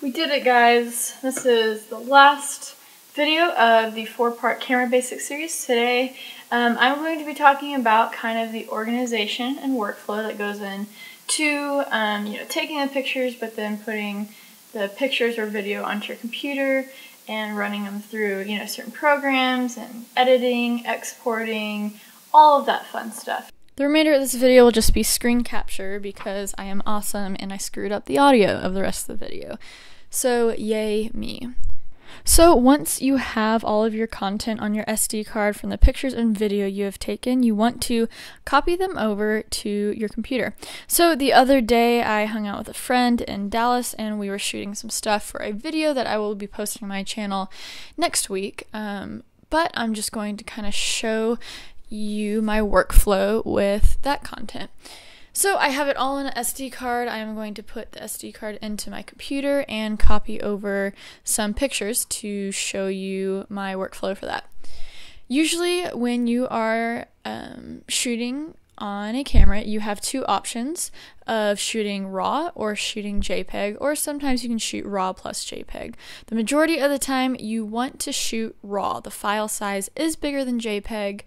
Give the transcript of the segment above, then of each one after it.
We did it, guys. This is the last video of the four-part Camera Basics series. Today, um, I'm going to be talking about kind of the organization and workflow that goes in to, um, you know, taking the pictures, but then putting the pictures or video onto your computer and running them through, you know, certain programs and editing, exporting, all of that fun stuff. The remainder of this video will just be screen capture because I am awesome and I screwed up the audio of the rest of the video. So, yay me. So, once you have all of your content on your SD card from the pictures and video you have taken, you want to copy them over to your computer. So, the other day I hung out with a friend in Dallas and we were shooting some stuff for a video that I will be posting my channel next week. Um, but I'm just going to kind of show you my workflow with that content. So I have it all in an SD card. I am going to put the SD card into my computer and copy over some pictures to show you my workflow for that. Usually, when you are um, shooting on a camera, you have two options of shooting RAW or shooting JPEG, or sometimes you can shoot RAW plus JPEG. The majority of the time, you want to shoot RAW. The file size is bigger than JPEG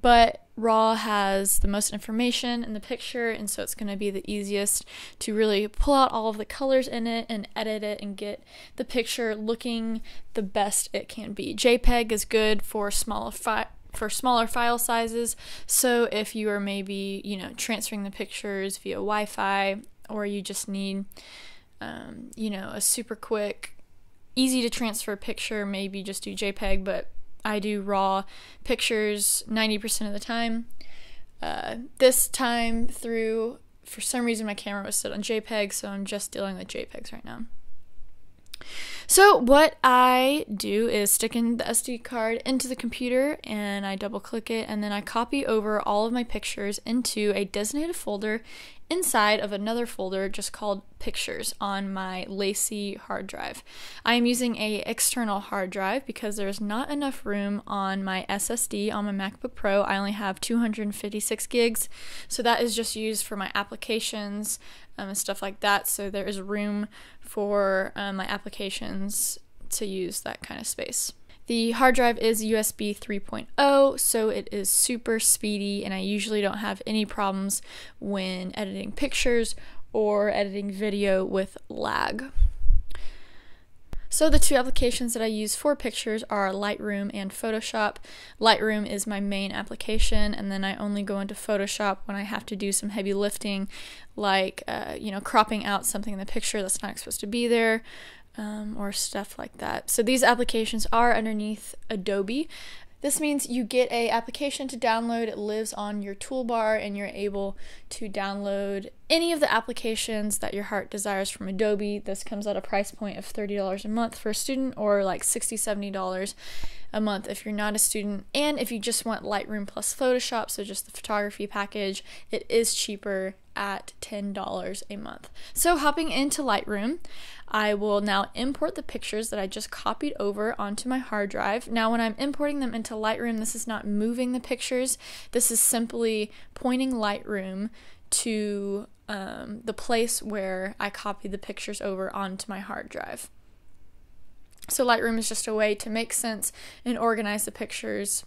but RAW has the most information in the picture, and so it's going to be the easiest to really pull out all of the colors in it and edit it and get the picture looking the best it can be. JPEG is good for smaller fi- for smaller file sizes. So if you are maybe you know transferring the pictures via Wi-Fi, or you just need um, you know a super quick, easy to transfer picture, maybe just do JPEG, but I do raw pictures 90% of the time. Uh, this time through, for some reason, my camera was set on JPEG, so I'm just dealing with JPEGs right now. So what I do is stick in the SD card into the computer and I double click it and then I copy over all of my pictures into a designated folder inside of another folder just called pictures on my LaCie hard drive. I am using a external hard drive because there's not enough room on my SSD on my MacBook Pro. I only have 256 gigs, so that is just used for my applications um, and stuff like that. So there is room for um, my applications to use that kind of space. The hard drive is USB 3.0, so it is super speedy, and I usually don't have any problems when editing pictures or editing video with lag. So the two applications that I use for pictures are Lightroom and Photoshop. Lightroom is my main application, and then I only go into Photoshop when I have to do some heavy lifting, like uh, you know cropping out something in the picture that's not supposed to be there, um, or stuff like that. So these applications are underneath Adobe. This means you get a application to download. It lives on your toolbar and you're able to download any of the applications that your heart desires from Adobe. This comes at a price point of $30 a month for a student or like $60, $70 a month if you're not a student. And if you just want Lightroom plus Photoshop, so just the photography package, it is cheaper at $10 a month. So hopping into Lightroom, I will now import the pictures that I just copied over onto my hard drive. Now when I'm importing them into Lightroom, this is not moving the pictures. This is simply pointing Lightroom to um, the place where I copied the pictures over onto my hard drive. So Lightroom is just a way to make sense and organize the pictures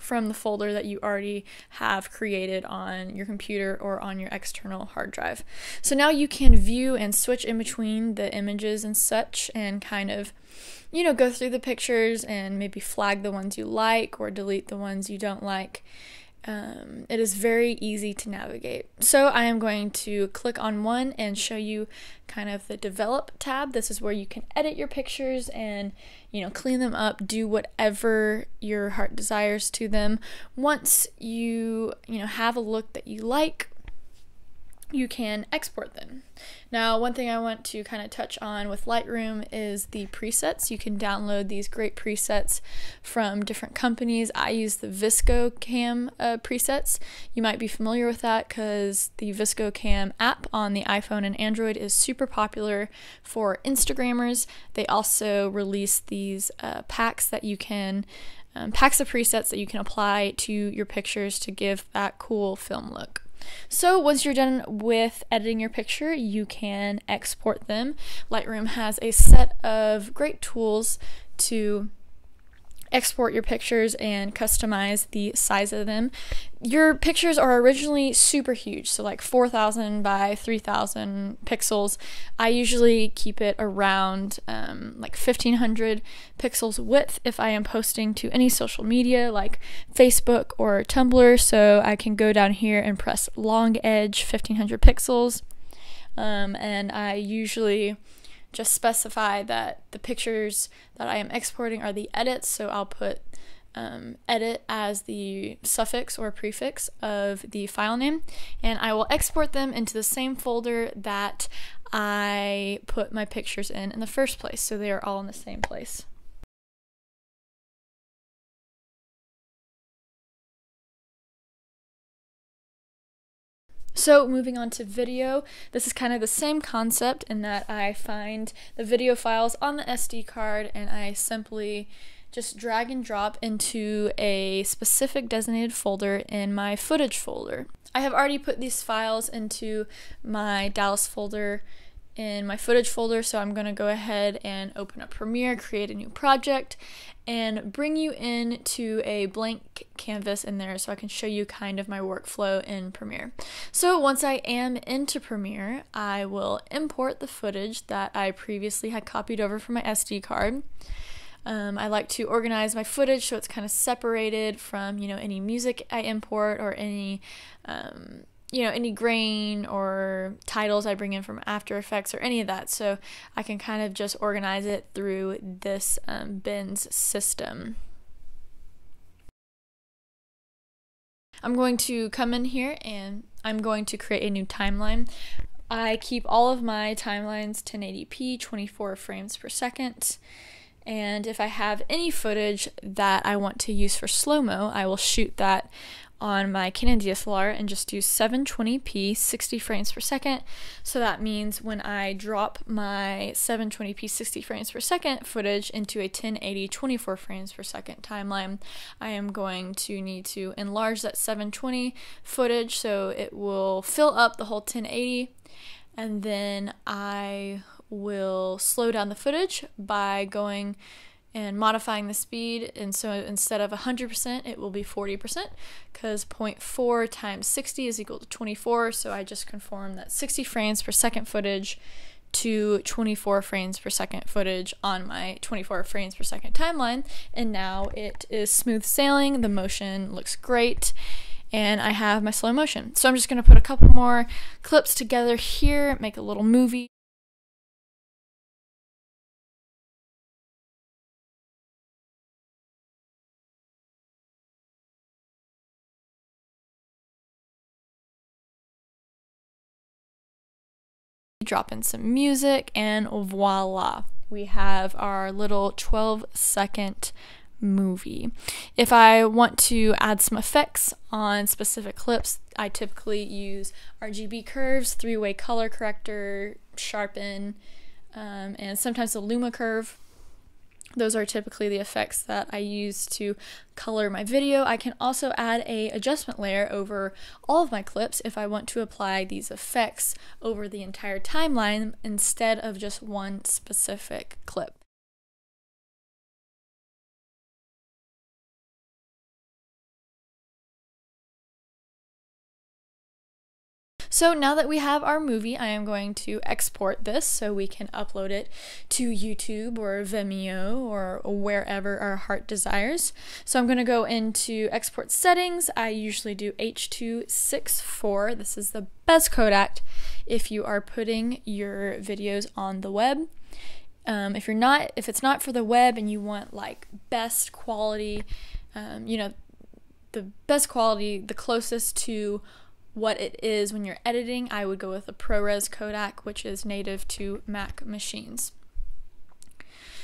from the folder that you already have created on your computer or on your external hard drive. So now you can view and switch in between the images and such and kind of you know go through the pictures and maybe flag the ones you like or delete the ones you don't like um, it is very easy to navigate. So I am going to click on one and show you kind of the develop tab. This is where you can edit your pictures and you know clean them up, do whatever your heart desires to them. Once you you know have a look that you like, you can export them. Now, one thing I want to kind of touch on with Lightroom is the presets. You can download these great presets from different companies. I use the VSCO Cam uh, presets. You might be familiar with that because the VSCO Cam app on the iPhone and Android is super popular for Instagrammers. They also release these uh, packs that you can um, packs of presets that you can apply to your pictures to give that cool film look. So once you're done with editing your picture, you can export them. Lightroom has a set of great tools to export your pictures and customize the size of them. Your pictures are originally super huge, so like 4,000 by 3,000 pixels. I usually keep it around um, like 1,500 pixels width if I am posting to any social media like Facebook or Tumblr, so I can go down here and press long edge 1,500 pixels. Um, and I usually just specify that the pictures that I am exporting are the edits, so I'll put um, edit as the suffix or prefix of the file name, and I will export them into the same folder that I put my pictures in in the first place, so they are all in the same place. So, moving on to video, this is kind of the same concept in that I find the video files on the SD card and I simply just drag and drop into a specific designated folder in my footage folder. I have already put these files into my Dallas folder in my footage folder, so I'm going to go ahead and open up Premiere, create a new project, and bring you into a blank canvas in there so I can show you kind of my workflow in Premiere. So once I am into Premiere, I will import the footage that I previously had copied over from my SD card. Um, I like to organize my footage so it's kind of separated from, you know, any music I import or any um, you know any grain or titles I bring in from After Effects or any of that. So I can kind of just organize it through this um, bins system. I'm going to come in here and I'm going to create a new timeline. I keep all of my timelines 1080p, 24 frames per second. And if I have any footage that I want to use for slow mo, I will shoot that on my Canon DSLR and just do 720p 60 frames per second. So that means when I drop my 720p 60 frames per second footage into a 1080 24 frames per second timeline, I am going to need to enlarge that 720 footage so it will fill up the whole 1080 and then I will slow down the footage by going and modifying the speed. And so instead of 100%, it will be 40% because 0.4 times 60 is equal to 24. So I just conform that 60 frames per second footage to 24 frames per second footage on my 24 frames per second timeline. And now it is smooth sailing. The motion looks great. And I have my slow motion. So I'm just going to put a couple more clips together here, make a little movie. Drop in some music, and voila, we have our little 12 second movie. If I want to add some effects on specific clips, I typically use RGB curves, three way color corrector, sharpen, um, and sometimes the Luma curve. Those are typically the effects that I use to color my video. I can also add a adjustment layer over all of my clips if I want to apply these effects over the entire timeline instead of just one specific clip. So now that we have our movie, I am going to export this so we can upload it to YouTube or Vimeo or wherever our heart desires. So I'm going to go into export settings. I usually do H.264. This is the best codec if you are putting your videos on the web. Um, if you're not, if it's not for the web and you want like best quality, um, you know, the best quality, the closest to what it is when you're editing, I would go with a ProRes codec, which is native to Mac machines.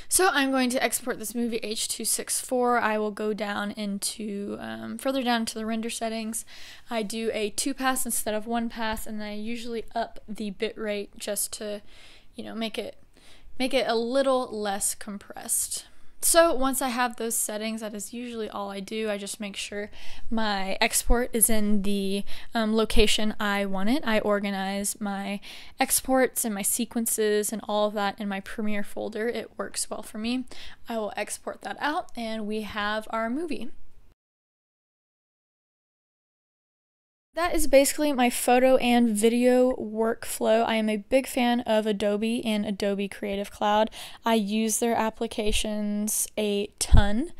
So I'm going to export this movie H.264. I will go down into, um, further down to the render settings. I do a two pass instead of one pass, and I usually up the bitrate just to, you know, make it, make it a little less compressed. So once I have those settings, that is usually all I do. I just make sure my export is in the um, location I want it. I organize my exports and my sequences and all of that in my Premiere folder. It works well for me. I will export that out and we have our movie. That is basically my photo and video workflow. I am a big fan of Adobe and Adobe Creative Cloud. I use their applications a ton.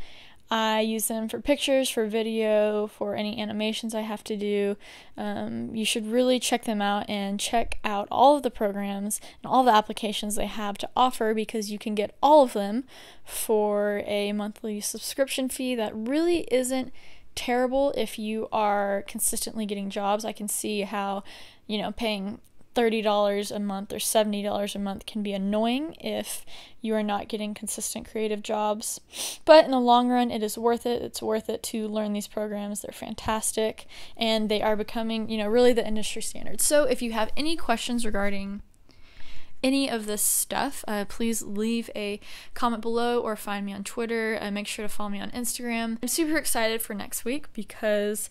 I use them for pictures, for video, for any animations I have to do. Um, you should really check them out and check out all of the programs and all the applications they have to offer because you can get all of them for a monthly subscription fee that really isn't terrible if you are consistently getting jobs. I can see how, you know, paying $30 a month or $70 a month can be annoying if you are not getting consistent creative jobs. But in the long run, it is worth it. It's worth it to learn these programs. They're fantastic and they are becoming, you know, really the industry standard. So if you have any questions regarding any of this stuff, uh, please leave a comment below or find me on Twitter. Uh, make sure to follow me on Instagram. I'm super excited for next week because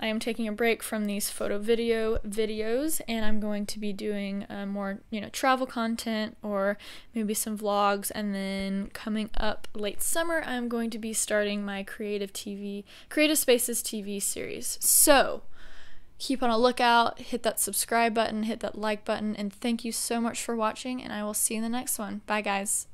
I am taking a break from these photo video videos and I'm going to be doing uh, more, you know, travel content or maybe some vlogs and then coming up late summer I'm going to be starting my creative TV, Creative Spaces TV series. So, keep on a lookout, hit that subscribe button, hit that like button, and thank you so much for watching, and I will see you in the next one. Bye, guys.